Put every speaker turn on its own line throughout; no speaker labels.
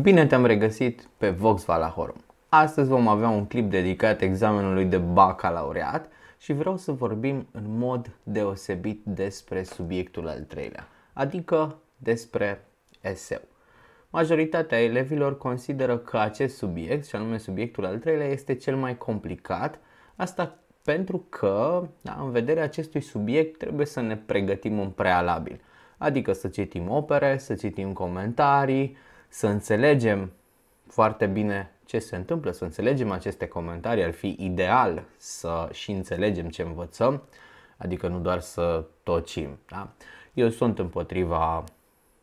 Bine te-am regăsit pe Vox Valahorum. Astăzi vom avea un clip dedicat examenului de bacalaureat și vreau să vorbim în mod deosebit despre subiectul al treilea, adică despre eseu. Majoritatea elevilor consideră că acest subiect, și anume subiectul al treilea, este cel mai complicat, asta pentru că, da, în vederea acestui subiect, trebuie să ne pregătim în prealabil, adică să citim opere, să citim comentarii, să înțelegem foarte bine ce se întâmplă, să înțelegem aceste comentarii, ar fi ideal să și înțelegem ce învățăm, adică nu doar să tocim. Da? Eu sunt împotriva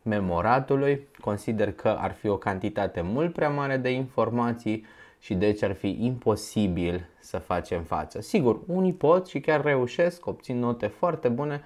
memoratului, consider că ar fi o cantitate mult prea mare de informații și deci ar fi imposibil să facem față. Sigur, unii pot și chiar reușesc, obțin note foarte bune,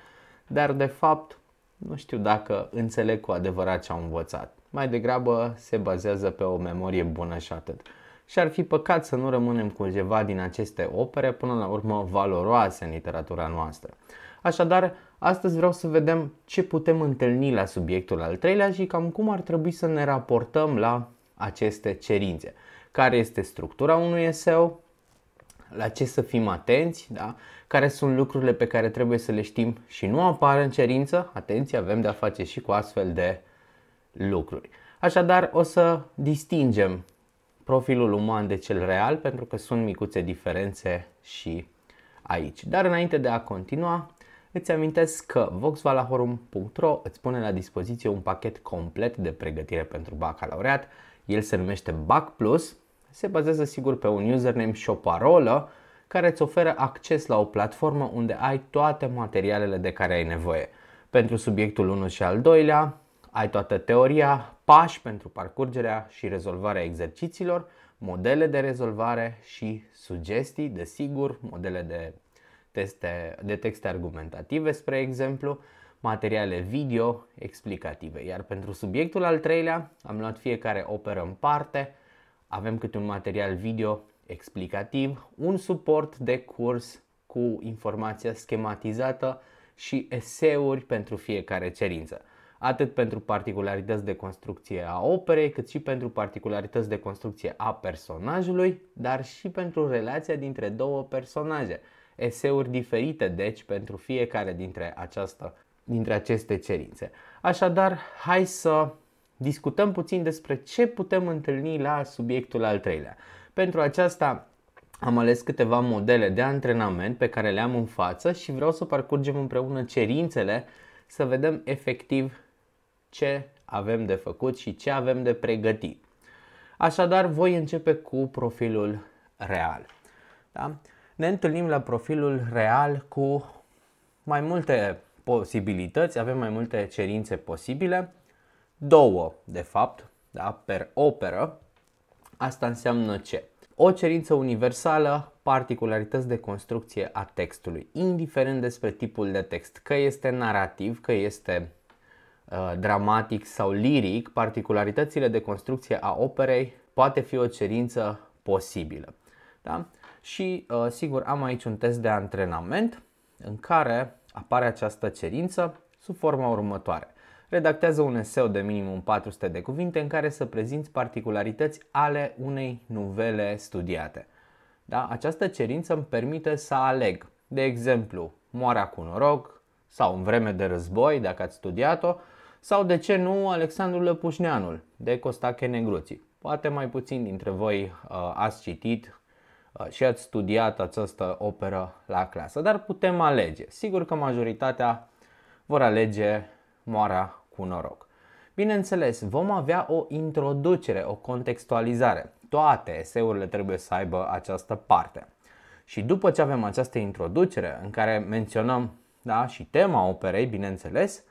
dar de fapt nu știu dacă înțeleg cu adevărat ce au învățat mai degrabă se bazează pe o memorie bună și atât. Și ar fi păcat să nu rămânem cu ceva din aceste opere până la urmă valoroase în literatura noastră. Așadar, astăzi vreau să vedem ce putem întâlni la subiectul al treilea și cam cum ar trebui să ne raportăm la aceste cerințe. Care este structura unui eseu, la ce să fim atenți, da? care sunt lucrurile pe care trebuie să le știm și nu apar în cerință. Atenție, avem de a face și cu astfel de lucruri. Așadar, o să distingem profilul uman de cel real pentru că sunt micuțe diferențe și aici. Dar înainte de a continua, îți amintesc că voxvalahorum.ro îți pune la dispoziție un pachet complet de pregătire pentru bacalaureat. El se numește BAC Plus, se bazează sigur pe un username și o parolă care îți oferă acces la o platformă unde ai toate materialele de care ai nevoie. Pentru subiectul 1 și al doilea, ai toată teoria, pași pentru parcurgerea și rezolvarea exercițiilor, modele de rezolvare și sugestii, desigur, modele de, teste, de texte argumentative, spre exemplu, materiale video explicative. Iar pentru subiectul al treilea am luat fiecare operă în parte, avem câte un material video explicativ, un suport de curs cu informația schematizată și eseuri pentru fiecare cerință atât pentru particularități de construcție a operei, cât și pentru particularități de construcție a personajului, dar și pentru relația dintre două personaje. Eseuri diferite, deci, pentru fiecare dintre, această, dintre aceste cerințe. Așadar, hai să discutăm puțin despre ce putem întâlni la subiectul al treilea. Pentru aceasta am ales câteva modele de antrenament pe care le am în față și vreau să parcurgem împreună cerințele să vedem efectiv ce avem de făcut și ce avem de pregătit. Așadar, voi începe cu profilul real. Da? Ne întâlnim la profilul real cu mai multe posibilități, avem mai multe cerințe posibile, două de fapt, da? per operă. Asta înseamnă ce? O cerință universală, particularități de construcție a textului, indiferent despre tipul de text, că este narrativ, că este Uh, dramatic sau liric, particularitățile de construcție a operei poate fi o cerință posibilă. Da? Și uh, sigur am aici un test de antrenament în care apare această cerință sub forma următoare. Redactează un eseu de minimum 400 de cuvinte în care să prezinți particularități ale unei nuvele studiate. Da? Această cerință îmi permite să aleg, de exemplu, Moara cu noroc sau În vreme de război, dacă ați studiat-o, sau de ce nu Alexandru Lăpușneanul de Costache Negruții. Poate mai puțin dintre voi uh, ați citit uh, și ați studiat această operă la clasă, dar putem alege. Sigur că majoritatea vor alege Moara cu noroc. Bineînțeles, vom avea o introducere, o contextualizare. Toate eseurile trebuie să aibă această parte. Și după ce avem această introducere în care menționăm da, și tema operei, bineînțeles,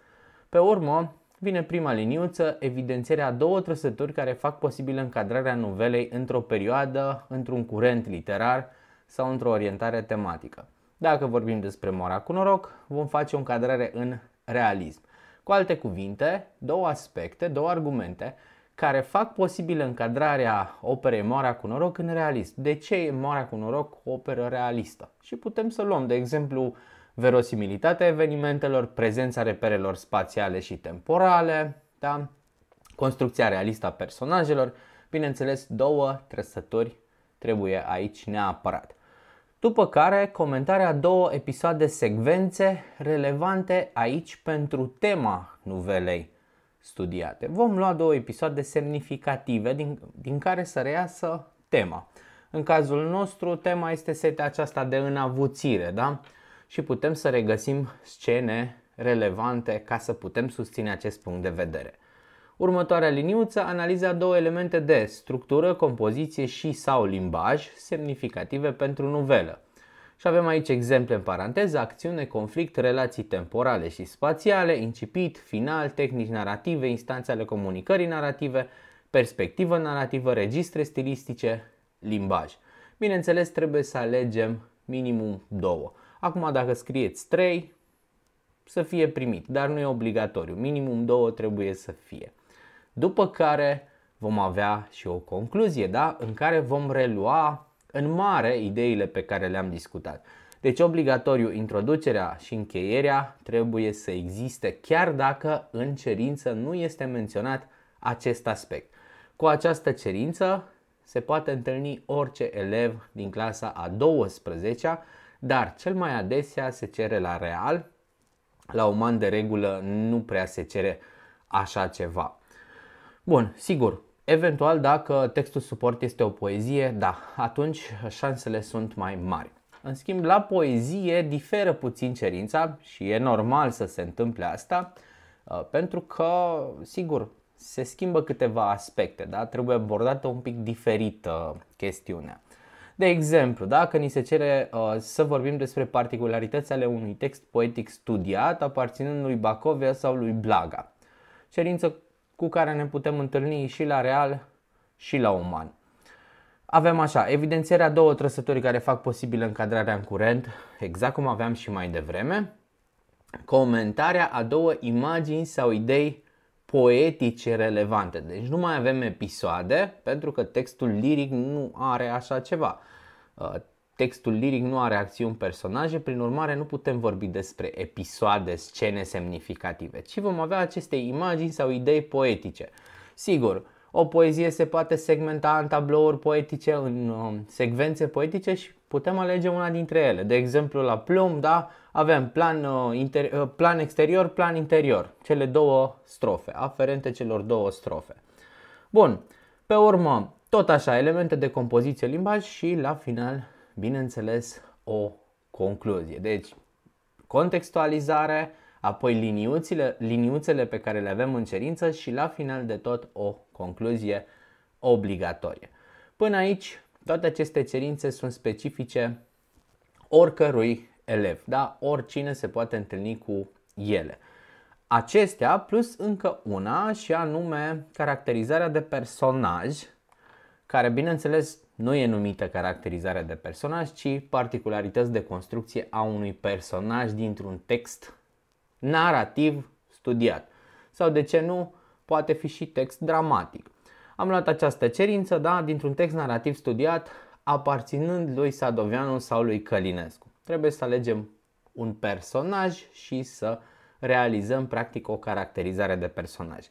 pe urmă vine prima liniuță, evidențierea două trăsături care fac posibil încadrarea novelei într-o perioadă, într-un curent literar sau într-o orientare tematică. Dacă vorbim despre Mora cu noroc, vom face o încadrare în realism. Cu alte cuvinte, două aspecte, două argumente care fac posibil încadrarea operei Moara cu noroc în realism. De ce e Moara cu noroc o operă realistă? Și putem să luăm, de exemplu, verosimilitatea evenimentelor, prezența reperelor spațiale și temporale, da? Construcția realistă a personajelor, bineînțeles, două trăsături trebuie aici neapărat. După care, comentarea a două episoade secvențe relevante aici pentru tema nuvelei studiate. Vom lua două episoade semnificative din, din care să reiasă tema. În cazul nostru, tema este setea aceasta de înavuțire, da? Și putem să regăsim scene relevante ca să putem susține acest punct de vedere. Următoarea liniuță analiza două elemente de structură, compoziție și sau limbaj semnificative pentru nuvelă. Și avem aici exemple în paranteză, acțiune, conflict, relații temporale și spațiale, incipit, final, tehnici narrative, instanțe ale comunicării narrative, perspectivă narrativă, registre stilistice, limbaj. Bineînțeles, trebuie să alegem minimum două. Acum, dacă scrieți 3, să fie primit, dar nu e obligatoriu. Minimum două trebuie să fie. După care vom avea și o concluzie, da? în care vom relua în mare ideile pe care le-am discutat. Deci obligatoriu introducerea și încheierea trebuie să existe chiar dacă în cerință nu este menționat acest aspect. Cu această cerință se poate întâlni orice elev din clasa a 12 dar cel mai adesea se cere la real, la uman de regulă nu prea se cere așa ceva. Bun, sigur, eventual dacă textul suport este o poezie, da, atunci șansele sunt mai mari. În schimb, la poezie diferă puțin cerința și e normal să se întâmple asta, uh, pentru că, sigur, se schimbă câteva aspecte, da? trebuie abordată un pic diferită chestiunea. De exemplu, dacă ni se cere uh, să vorbim despre particularități ale unui text poetic studiat aparținând lui Bacovia sau lui Blaga, cerință cu care ne putem întâlni și la real și la uman. Avem așa, evidențierea două trăsături care fac posibil încadrarea în curent, exact cum aveam și mai devreme, comentarea a două imagini sau idei poetice relevante. Deci nu mai avem episoade pentru că textul liric nu are așa ceva. Uh, textul liric nu are acțiuni personaje, prin urmare nu putem vorbi despre episoade, scene semnificative, ci vom avea aceste imagini sau idei poetice. Sigur, o poezie se poate segmenta în tablouri poetice, în um, secvențe poetice și putem alege una dintre ele. De exemplu, la Plum, da, avem plan, uh, inter, uh, plan exterior, plan interior, cele două strofe, aferente celor două strofe. Bun, pe urmă, tot așa, elemente de compoziție, limbaj și la final, bineînțeles, o concluzie. Deci, contextualizare, apoi liniuțele, liniuțele pe care le avem în cerință și la final de tot o concluzie obligatorie. Până aici, toate aceste cerințe sunt specifice oricărui elev, da? oricine se poate întâlni cu ele. Acestea plus încă una și anume caracterizarea de personaj, care bineînțeles nu e numită caracterizare de personaj, ci particularități de construcție a unui personaj dintr-un text narrativ studiat. Sau de ce nu, poate fi și text dramatic. Am luat această cerință, da, dintr-un text narrativ studiat, aparținând lui Sadoveanu sau lui Călinescu. Trebuie să alegem un personaj și să realizăm practic o caracterizare de personaj.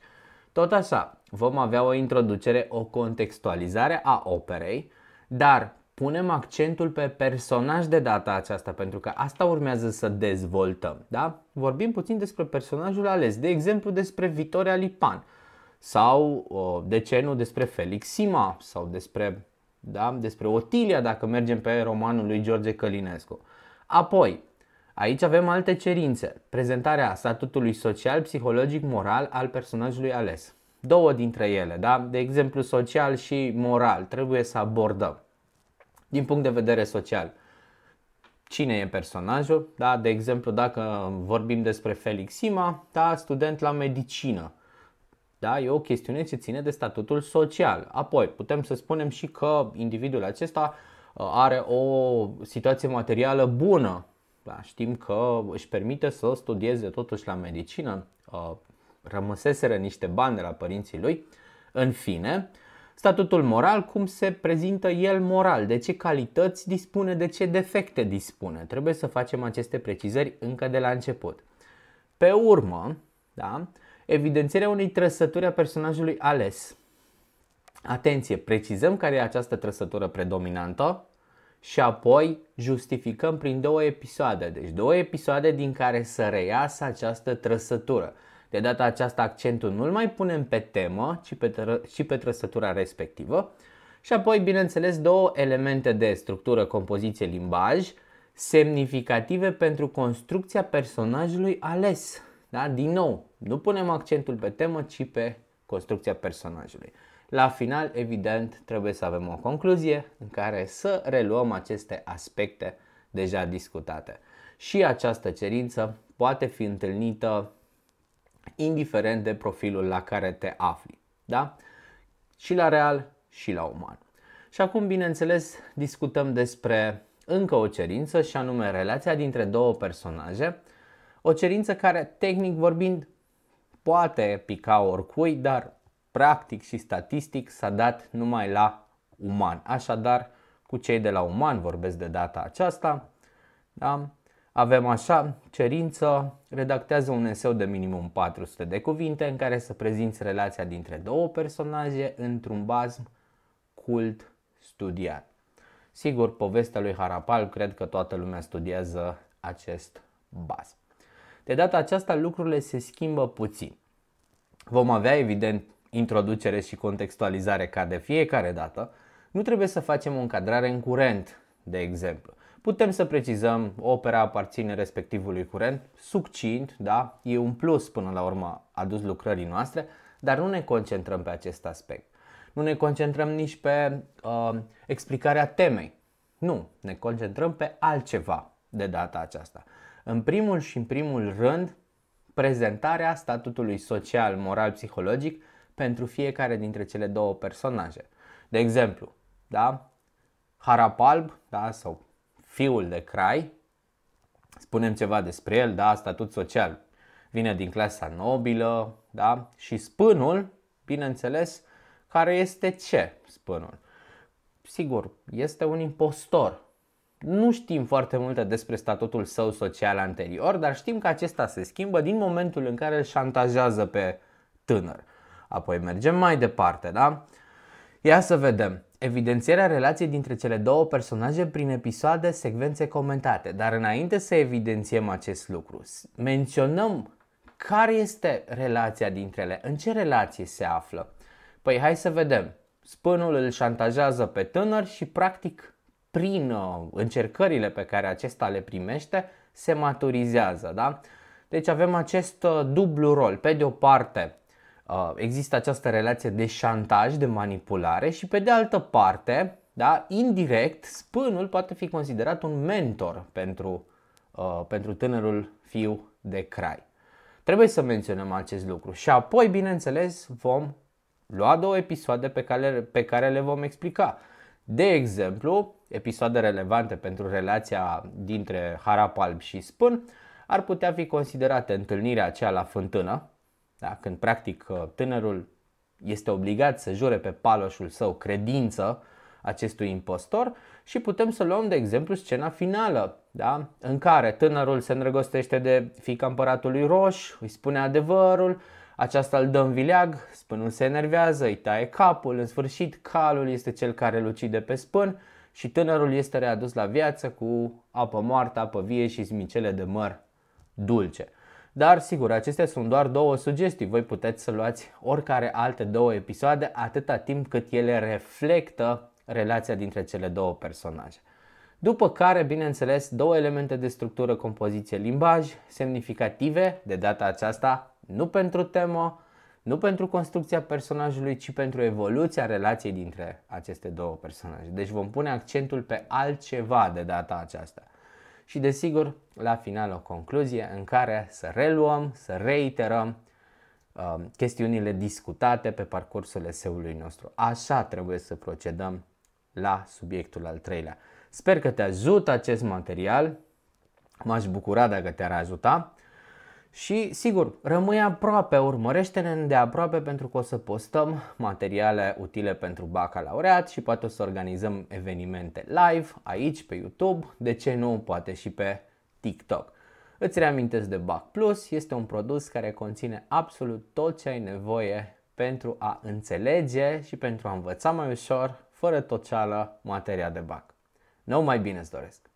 Tot așa, vom avea o introducere, o contextualizare a operei, dar punem accentul pe personaj de data aceasta, pentru că asta urmează să dezvoltăm. Da? Vorbim puțin despre personajul ales, de exemplu despre Vitoria Lipan sau, de ce nu, despre Felix Sima sau despre, da, despre Otilia dacă mergem pe romanul lui George Călinescu. Apoi, aici avem alte cerințe. Prezentarea statutului social, psihologic, moral al personajului ales. Două dintre ele, da? de exemplu social și moral, trebuie să abordăm din punct de vedere social. Cine e personajul? Da, de exemplu, dacă vorbim despre Felix Sima, da, student la medicină. Da, e o chestiune ce ține de statutul social. Apoi, putem să spunem și că individul acesta uh, are o situație materială bună. Da, știm că își permite să studieze totuși la medicină, uh, rămăseseră niște bani de la părinții lui. În fine, Statutul moral, cum se prezintă el moral, de ce calități dispune, de ce defecte dispune. Trebuie să facem aceste precizări încă de la început. Pe urmă, da, Evidențierea unei trăsături a personajului ales. Atenție, precizăm care e această trăsătură predominantă și apoi justificăm prin două episoade. Deci două episoade din care să reiasă această trăsătură. De data aceasta accentul nu-l mai punem pe temă, ci pe, tră- ci pe trăsătura respectivă. Și apoi, bineînțeles, două elemente de structură, compoziție, limbaj, semnificative pentru construcția personajului ales. Da? Din nou, nu punem accentul pe temă, ci pe construcția personajului. La final, evident, trebuie să avem o concluzie în care să reluăm aceste aspecte deja discutate. Și această cerință poate fi întâlnită indiferent de profilul la care te afli. Da? Și la real și la uman. Și acum, bineînțeles, discutăm despre încă o cerință și anume relația dintre două personaje. O cerință care, tehnic vorbind, poate pica oricui, dar practic și statistic s-a dat numai la uman. Așadar, cu cei de la uman vorbesc de data aceasta. Da? Avem așa, cerință, redactează un eseu de minimum 400 de cuvinte în care să prezinți relația dintre două personaje într-un bazm cult studiat. Sigur, povestea lui Harapal, cred că toată lumea studiază acest bazm. De data aceasta lucrurile se schimbă puțin. Vom avea evident introducere și contextualizare ca de fiecare dată. Nu trebuie să facem o încadrare în curent, de exemplu. Putem să precizăm opera aparține respectivului curent, succint, da? E un plus până la urmă adus lucrării noastre, dar nu ne concentrăm pe acest aspect. Nu ne concentrăm nici pe uh, explicarea temei. Nu, ne concentrăm pe altceva de data aceasta. În primul și în primul rând, prezentarea statutului social, moral, psihologic pentru fiecare dintre cele două personaje. De exemplu, da? Harapalb, da, sau fiul de Crai, spunem ceva despre el, da, statut social, vine din clasa nobilă, da, și spânul, bineînțeles, care este ce spânul? Sigur, este un impostor. Nu știm foarte multe despre statutul său social anterior, dar știm că acesta se schimbă din momentul în care îl șantajează pe tânăr. Apoi mergem mai departe, da? Ia să vedem. Evidențierea relației dintre cele două personaje prin episoade, secvențe comentate. Dar înainte să evidențiem acest lucru, menționăm care este relația dintre ele, în ce relație se află. Păi hai să vedem. Spânul îl șantajează pe tânăr și practic prin uh, încercările pe care acesta le primește se maturizează. Da? Deci avem acest uh, dublu rol. Pe de o parte uh, există această relație de șantaj, de manipulare și pe de altă parte, da, indirect, spânul poate fi considerat un mentor pentru, pentru tânărul fiu de Crai. Trebuie să menționăm acest lucru și apoi, bineînțeles, vom lua două episoade pe care, pe care le vom explica. De exemplu, episoade relevante pentru relația dintre Harapalb și Spân ar putea fi considerate întâlnirea aceea la fântână, da? când practic tânărul este obligat să jure pe paloșul său credință acestui impostor și putem să luăm de exemplu scena finală, da? în care tânărul se îndrăgostește de fica împăratului Roș, îi spune adevărul, aceasta îl dă în vileag, spânul se enervează, îi taie capul, în sfârșit calul este cel care îl ucide pe spân și tânărul este readus la viață cu apă moartă, apă vie și smicele de măr dulce. Dar sigur, acestea sunt doar două sugestii. Voi puteți să luați oricare alte două episoade atâta timp cât ele reflectă relația dintre cele două personaje. După care, bineînțeles, două elemente de structură, compoziție, limbaj, semnificative, de data aceasta nu pentru temă, nu pentru construcția personajului, ci pentru evoluția relației dintre aceste două personaje. Deci vom pune accentul pe altceva de data aceasta. Și desigur, la final o concluzie în care să reluăm, să reiterăm uh, chestiunile discutate pe parcursul eseului nostru. Așa trebuie să procedăm la subiectul al treilea. Sper că te ajută acest material. M-aș bucura dacă te-ar ajuta. Și sigur, rămâi aproape, urmărește-ne de aproape pentru că o să postăm materiale utile pentru bacalaureat și poate o să organizăm evenimente live aici pe YouTube, de ce nu, poate și pe TikTok. Îți reamintesc de BAC Plus, este un produs care conține absolut tot ce ai nevoie pentru a înțelege și pentru a învăța mai ușor, fără toceală, materia de BAC. Nou mai bine îți doresc!